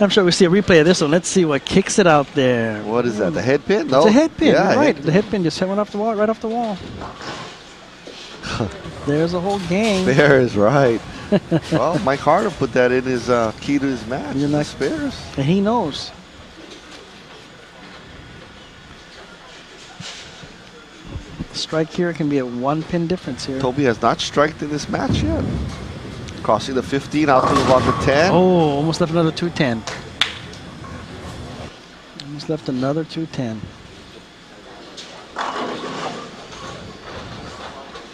I'm sure we see a replay of this one. Let's see what kicks it out there. What is that? The head pin? No. It's a head pin. Yeah, right. head The head pin just went off the wall, right off the wall. There's a whole gang. There is right. well, Mike Hartter put that in his uh, key to his match. You're not- spares. And he knows. Strike here can be a one pin difference here. Toby has not striked in this match yet. Crossing the 15 out to about the 10. Oh, almost left another 210. Almost left another 210.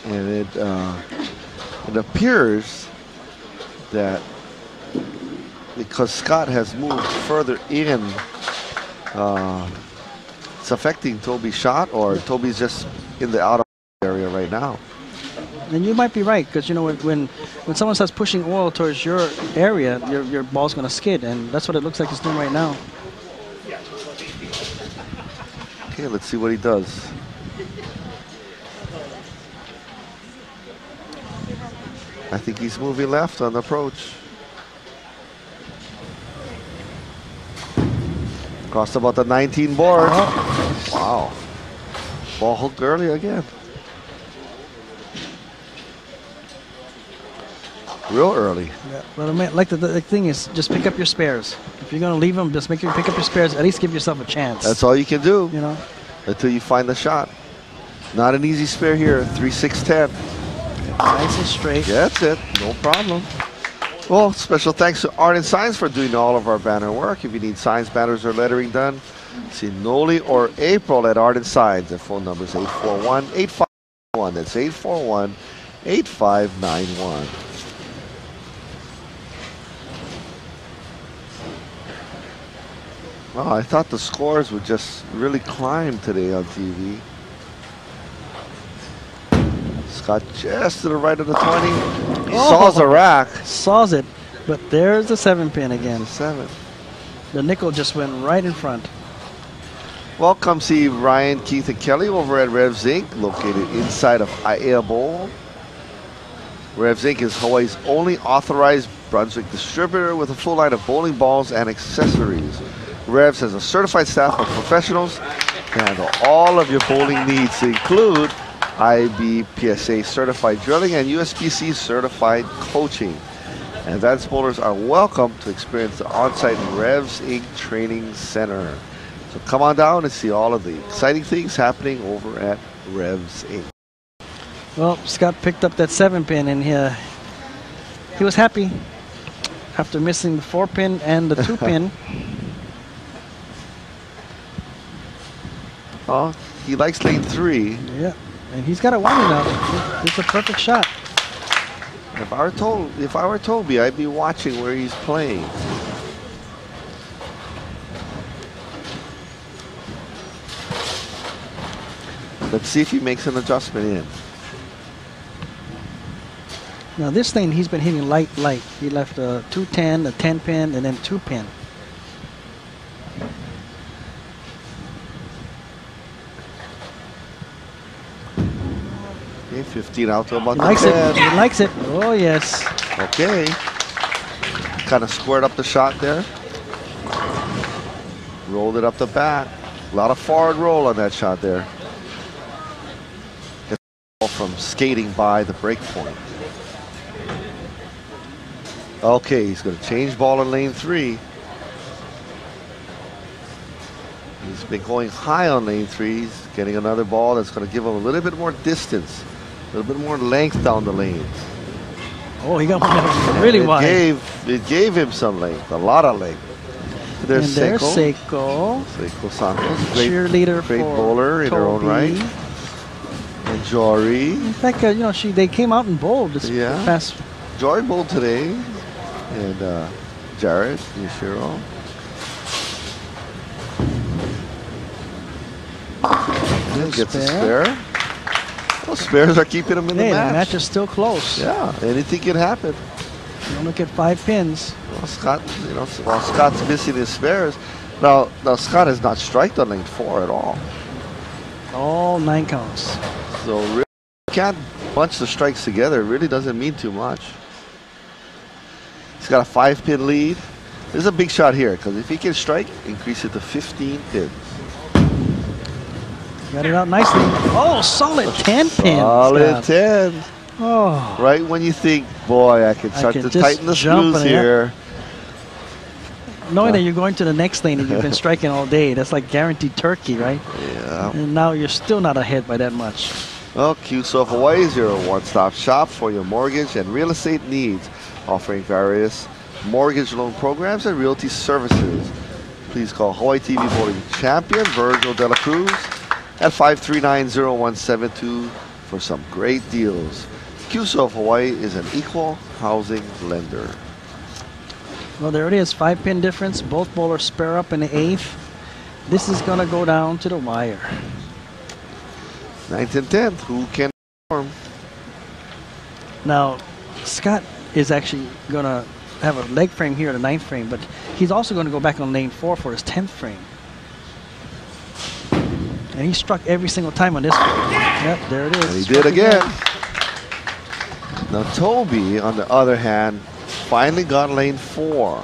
And it uh, it appears that because Scott has moved further in, uh, it's affecting Toby's shot, or Toby's just in the out area right now. And you might be right because you know when, when someone starts pushing oil towards your area, your your ball's gonna skid, and that's what it looks like it's doing right now. Okay, let's see what he does. I think he's moving left on the approach. Crossed about the 19 board. Uh-huh. Wow. Ball hooked early again. Real early. Yeah. But I like the, the thing is, just pick up your spares. If you're gonna leave them, just make you pick up your spares. At least give yourself a chance. That's all you can do you know. until you find the shot. Not an easy spare here. 3 6 10. Nice and straight. That's it. No problem. Well, special thanks to Art and Signs for doing all of our banner work. If you need signs, banners, or lettering done, see Noli or April at Art and Signs. Their phone number is 841 8591. That's 841 8591. Well, I thought the scores would just really climb today on TV. Scott just to the right of the 20. He Oh. saws a rack. Saws it, but there's the seven pin again. The Seven. The nickel just went right in front. Well, come see Ryan, Keith, and Kelly over at Revs Inc., located inside of Aiea Bowl. Revs Inc. is Hawaii's only authorized Brunswick distributor with a full line of bowling balls and accessories. Revs has a certified staff of professionals to handle all of your bowling needs, to include IBPSA certified drilling and USBC certified coaching. And advanced bowlers are welcome to experience the on-site Revs Inc. Training Center. So come on down and see all of the exciting things happening over at Revs Inc. Well, Scott picked up that seven pin, and he, uh, he was happy after missing the four pin and the two pin. Oh, he likes lane three. Yeah, and he's got it winding now. It's a perfect shot. If I were told, if I were Toby, I'd be watching where he's playing. Let's see if he makes an adjustment in. Now this thing he's been hitting light, light. He left a 210, a 10 pin, and then two pin. 15 out to about He the likes it. He likes it. Oh yes. Okay. Kind of squared up the shot there. Rolled it up the back. A lot of forward roll on that shot there. Gets the ball from skating by the break point. Okay, he's going to change ball in lane three. He's been going high on lane three. He's getting another ball that's going to give him a little bit more distance, a little bit more length down the lane. Oh, he got one that really it wide. Gave, it gave him some length, a lot of length. There's and there's Seiko. Seiko, Seiko Santos, great, cheerleader great bowler in her own right. And Jory. In fact, uh, you know, she they came out and bowled this Yeah. past. Jory bowled today. And uh, Jared, Yashiro. Gets a spare. Well, spares are keeping him in Hey, the the match. match is still close. Yeah, anything can happen. You only get five pins. Well, Scott, you know, while Scott's missing his spares, now, now Scott has not striked on lane four at all. All nine counts. So really can't bunch the strikes together. It really doesn't mean too much. He's got a five pin lead. This is a big shot here because if he can strike, increase it to 15 pins. Got it out nicely. Oh, solid 10 pins. Solid Scott. 10. Oh, Right when you think, boy, I can I start can to tighten the screws here. knowing that you're going to the next lane and you've been striking all day, that's like guaranteed turkey, right? Yeah. And now you're still not ahead by that much. Well, QSO Hawaii is your one-stop shop for your mortgage and real estate needs, offering various mortgage loan programs and realty services. Please call Hawaii TV voting champion Virgil De La Cruz at 539-0172 for some great deals. QSO of Hawaii is an equal housing lender. Well, there it is, five pin difference. Both bowlers spare up in the eighth. This is going to go down to the wire. Ninth and 10th, who can perform? Now, Scott is actually going to have a leg frame here, in the ninth frame, but he's also going to go back on lane four for his tenth frame. And he struck every single time on this one. Yep, there it is. And he Struck did again. Now Toby, on the other hand, finally got lane four.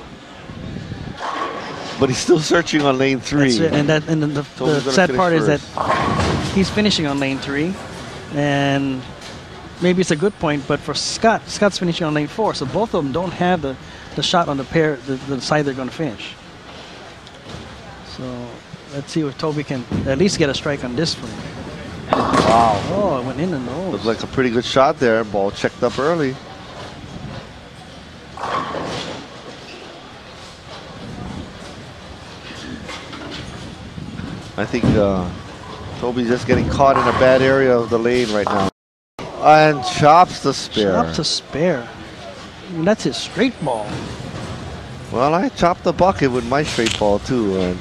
But he's still searching on lane three. And that and the, the, Toby's the gonna sad part is that he's finishing on lane three, and maybe it's a good point. But for Scott, Scott's finishing on lane four, so both of them don't have the, the shot on the pair, the, the side they're going to finish. Let's see if Toby can at least get a strike on this one. Wow. Oh, it went in the nose. Looked like a pretty good shot there. Ball checked up early. I think uh, Toby's just getting caught in a bad area of the lane right now. And chops the spare. Chops the spare. I mean, that's his straight ball. Well, I chopped the bucket with my straight ball too. And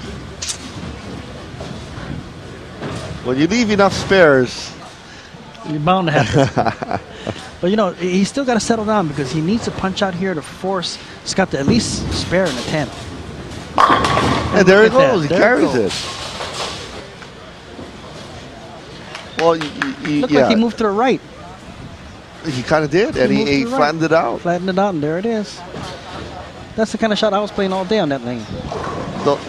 when you leave enough spares, You're bound to happen. but you know, he- he's still got to settle down because he needs to punch out here to force Scott to at least spare in the tenth. and there it at that. goes. He There carries goes. it. Well, y- y- y- Looked yeah, like he moved to the right, he kind of did, and He he, to he right. flattened it out. flattened it out, and there it is. That's the kind of shot I was playing all day on that lane. Don't,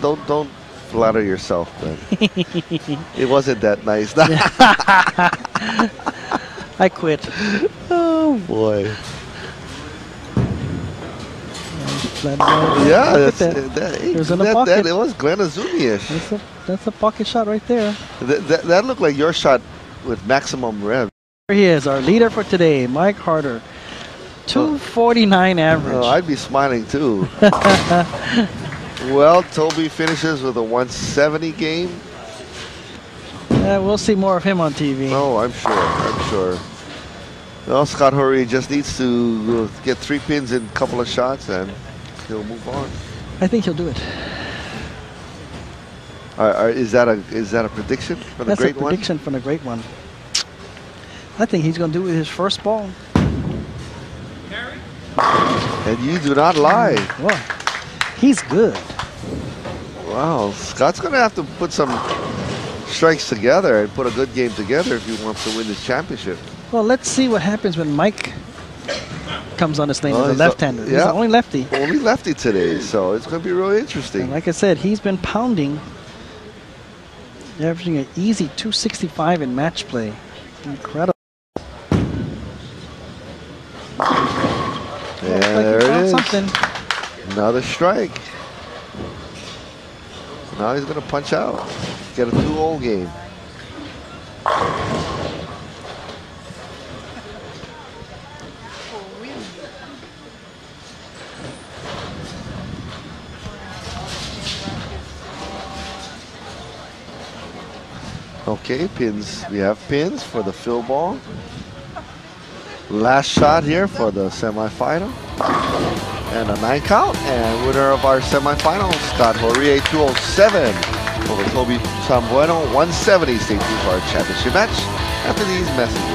don't, don't flatter yourself, man. it wasn't that nice. I quit. oh boy. Yeah, that's, at that. that, hey, It was in that, that- it was Glen Azumi-ish. That's a that's a pocket shot right there. That, that, that looked like your shot with maximum rev. Here he is, our leader for today, Mike Hartter. 249 average. Oh, I'd be smiling too. well, Toby finishes with a 170 game. Yeah, we'll see more of him on TV. Oh, I'm sure. I'm sure. Well, Scott Horie just needs to get three pins in a couple of shots and he'll move on. I think he'll do it. Are- are- is that a is that a prediction for the That's great a prediction from the great one. I think he's going to do it with his first ball. And you do not lie. Well, he's good. Wow, Scott's going to have to put some strikes together and put a good game together if he wants to win this championship. Well, let's see what happens when Mike comes on this lane Oh, as a left-hander. He's yeah. the only lefty. Only lefty today, so it's going to be really interesting. And like I said, he's been pounding, averaging an easy 265 in match play. Incredible. Looks like there it is. Something. Another strike. Now he's going to punch out. Get a 2-0 game. Okay, pins. We have pins for the fill ball. Last shot here for the semifinal. And a nine count. And winner of our semifinals, Scott Horie, 207 over Toby Sambueno, 170. Stay tuned for our championship match after these messages.